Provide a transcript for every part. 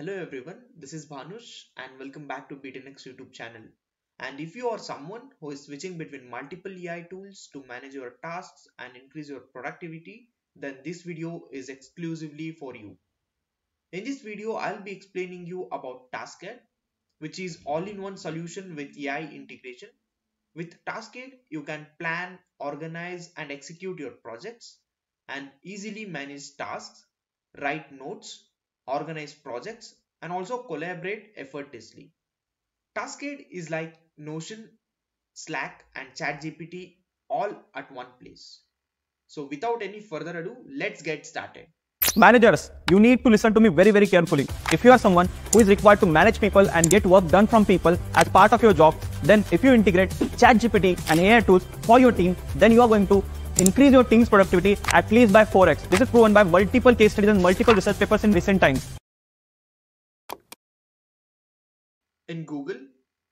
Hello everyone, this is Bhanush and welcome back to Be10x YouTube channel. And if you are someone who is switching between multiple AI tools to manage your tasks and increase your productivity, then this video is exclusively for you. In this video, I'll be explaining you about Taskade, which is all-in-one solution with AI integration. With Taskade, you can plan, organize and execute your projects and easily manage tasks, write notes, organize projects and also collaborate effortlessly. Taskade is like Notion, Slack and ChatGPT all at one place. So without any further ado, let's get started. Managers, you need to listen to me very very carefully. If you are someone who is required to manage people and get work done from people as part of your job, then if you integrate ChatGPT and AI tools for your team, then you are going to increase your team's productivity at least by 4x. This is proven by multiple case studies and multiple research papers in recent times. In Google,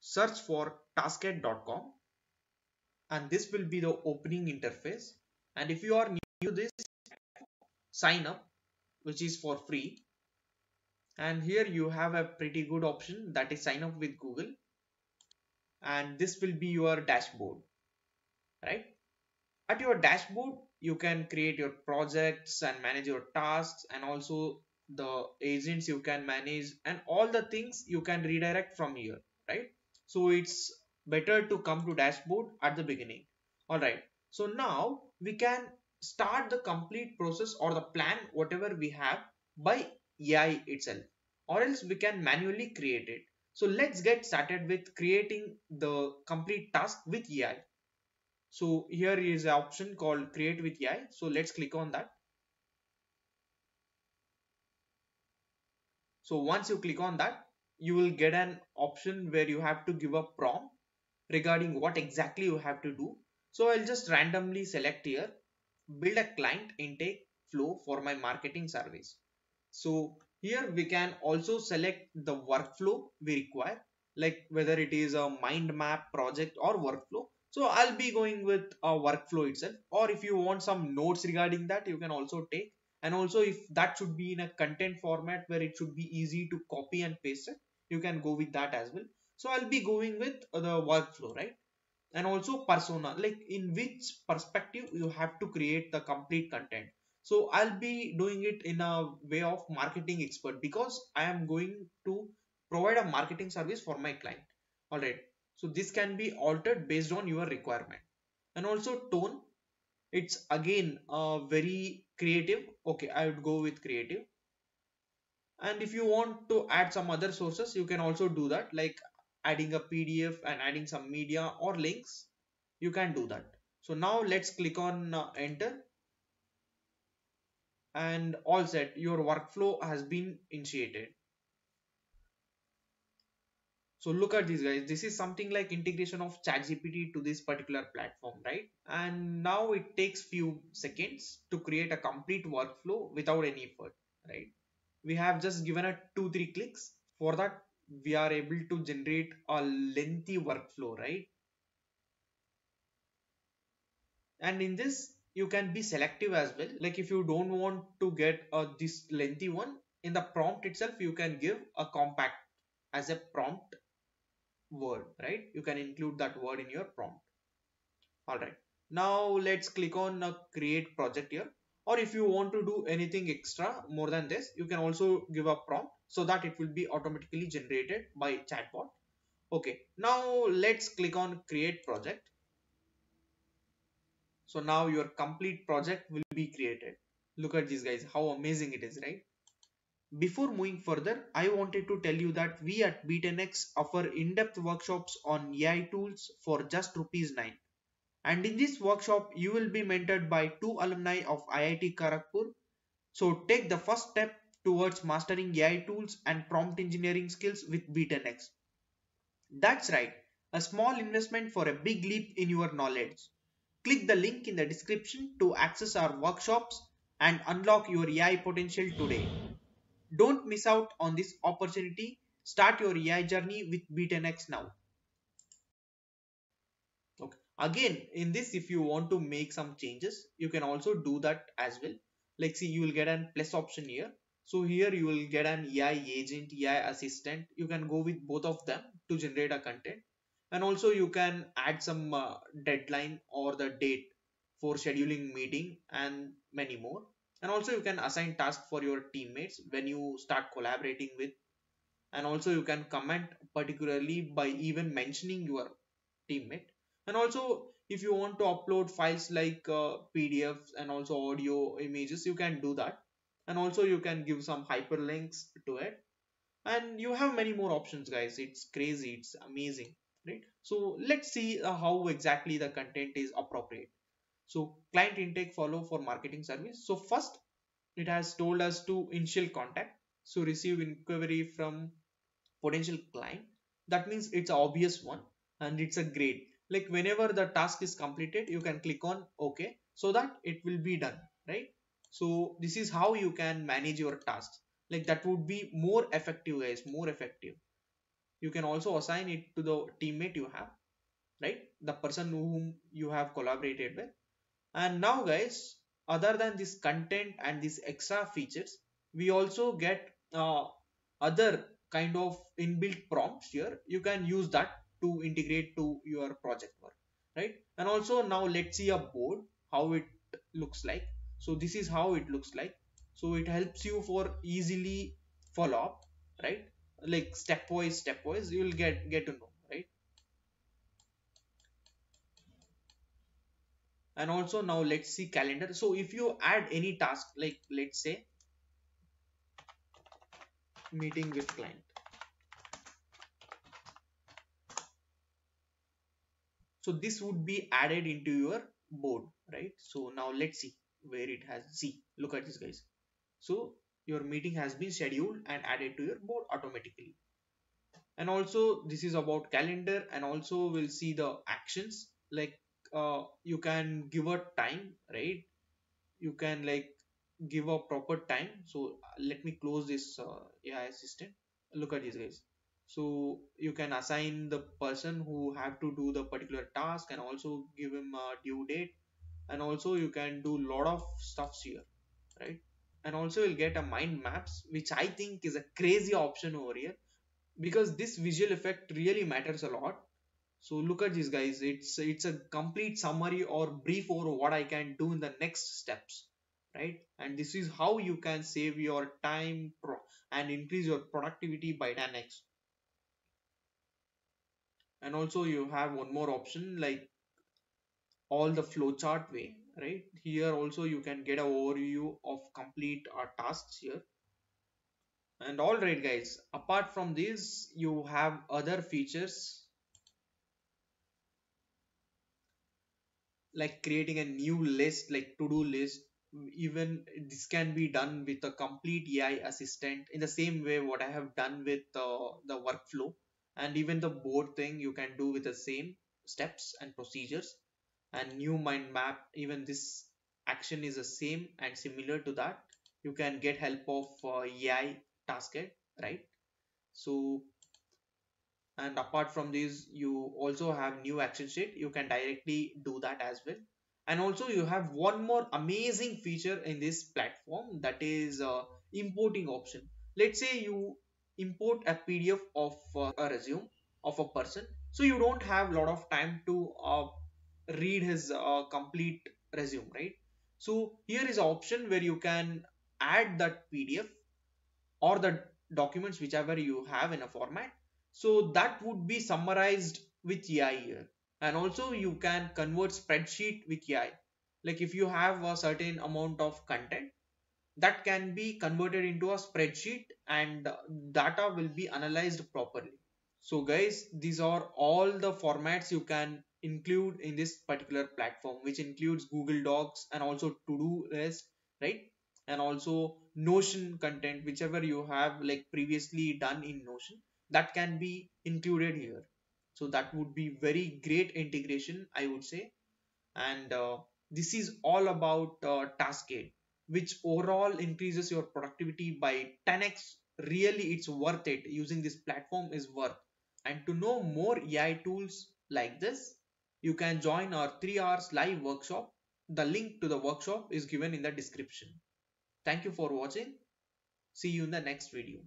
search for taskade.com and this will be the opening interface. And if you are new to this, sign up, which is for free. And here you have a pretty good option that is sign up with Google. And this will be your dashboard, right? At your dashboard, you can create your projects and manage your tasks and also the agents you can manage and all the things you can redirect from here, right? So it's better to come to dashboard at the beginning. All right. So now we can start the complete process or the plan whatever we have by AI itself or else we can manually create it. So let's get started with creating the complete task with AI. So here is an option called create with AI. So let's click on that. So once you click on that, you will get an option where you have to give a prompt regarding what exactly you have to do. So I'll just randomly select here, build a client intake flow for my marketing service. So here we can also select the workflow we require, like whether it is a mind map project or workflow. So I'll be going with a workflow itself or if you want some notes regarding that you can also take and also if that should be in a content format where it should be easy to copy and paste it you can go with that as well. So I'll be going with the workflow right and also persona like in which perspective you have to create the complete content. So I'll be doing it in a way of marketing expert because I am going to provide a marketing service for my client. Alright, so this can be altered based on your requirement. And also tone it's again uh, very creative. Okay i would go with creative. And if you want to add some other sources you can also do that like adding a pdf and adding some media or links you can do that. So now let's click on uh, enter. And all set your workflow has been initiated so look at this guys. This is something like integration of ChatGPT to this particular platform, right? And now it takes few seconds to create a complete workflow without any effort, right? We have just given a two, three clicks. For that, we are able to generate a lengthy workflow, right? And in this, you can be selective as well. Like if you don't want to get uh, this lengthy one, in the prompt itself, you can give a compact as a prompt word right? You can include that word in your prompt. All right. Now let's click on a create project here. Or if you want to do anything extra more than this you can also give a prompt so that it will be automatically generated by chatbot. Okay. Now let's click on create project. So now your complete project will be created. Look at these guys how amazing it is right before moving further, I wanted to tell you that we at Be10x offer in-depth workshops on AI tools for just rupees 9. And in this workshop, you will be mentored by two alumni of IIT Kharagpur. So take the first step towards mastering AI tools and prompt engineering skills with Be10x. That's right, a small investment for a big leap in your knowledge. Click the link in the description to access our workshops and unlock your AI potential today. Don't miss out on this opportunity. Start your AI journey with Be10x now. Okay. Again, in this, if you want to make some changes, you can also do that as well. Like see, you will get a plus option here. so here you will get an AI agent, AI assistant. You can go with both of them to generate a content. And also you can add some uh, deadline or the date for scheduling meeting and many more. And also you can assign tasks for your teammates when you start collaborating with. And also you can comment particularly by even mentioning your teammate. And also if you want to upload files like uh, PDFs and also audio images, you can do that. And also you can give some hyperlinks to it. And you have many more options guys. It's crazy. It's amazing right? So let's see uh, how exactly the content is appropriate so client intake follow for marketing service. So first it has told us to initial contact. So receive inquiry from potential client. That means it's obvious one and it's a grade. Like whenever the task is completed you can click on ok so that it will be done right? So this is how you can manage your tasks. Like that would be more effective guys more effective. You can also assign it to the teammate you have right? The person whom you have collaborated with and now guys other than this content and these extra features we also get uh, other kind of inbuilt prompts here. You can use that to integrate to your project work right? And also now let's see a board how it looks like. So this is how it looks like. So it helps you for easily follow up right? Like stepwise stepwise you will get get to know right and also now let's see calendar. So if you add any task like let's say meeting with client. So this would be added into your board right? So now let's see where it has see look at this guys. So your meeting has been scheduled and added to your board automatically. And also this is about calendar and also we'll see the actions like uh, you can give a time right? You can like give a proper time. So let me close this uh, AI assistant. Look at this guys. So you can assign the person who have to do the particular task and also give him a due date. And also you can do lot of stuffs here right? And also you'll get a mind maps which i think is a crazy option over here. Because this visual effect really matters a lot so look at this guys. It's it's a complete summary or brief over what i can do in the next steps right? And this is how you can save your time and increase your productivity by 10x and also you have one more option like all the flowchart way right? Here also you can get an overview of complete uh, tasks here. And all right guys apart from this you have other features like creating a new list like to-do list. Even this can be done with a complete AI assistant in the same way what I have done with uh, the workflow. And even the board thing you can do with the same steps and procedures. And new mind map even this action is the same and similar to that. You can get help of uh, AI Taskade right? So and apart from this you also have new action sheet. You can directly do that as well. And also you have one more amazing feature in this platform that is uh, importing option. Let's say you import a pdf of uh, a resume of a person. So you don't have a lot of time to uh, read his uh, complete resume right? So here is an option where you can add that pdf or the documents whichever you have in a format so that would be summarized with ai here. And also you can convert spreadsheet with ai like if you have a certain amount of content that can be converted into a spreadsheet and data will be analyzed properly. So guys these are all the formats you can include in this particular platform which includes google docs and also to-do list right? And also notion content whichever you have like previously done in notion that can be included here so that would be very great integration i would say and uh, this is all about uh, taskade which overall increases your productivity by 10x really it's worth it using this platform is worth and to know more ai tools like this you can join our 3 hours live workshop. The link to the workshop is given in the description. Thank you for watching. See you in the next video.